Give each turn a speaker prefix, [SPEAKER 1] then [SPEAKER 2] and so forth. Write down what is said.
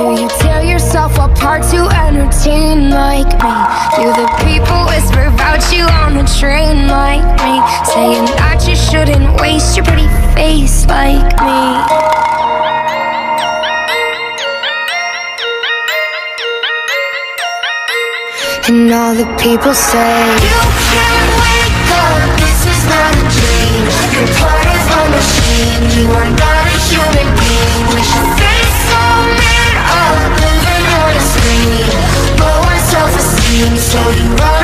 [SPEAKER 1] Do you tear yourself apart to entertain like me? Do the people whisper about you on the train like me? Saying that you shouldn't waste your pretty face like me And all the people say You can't wake so you ride.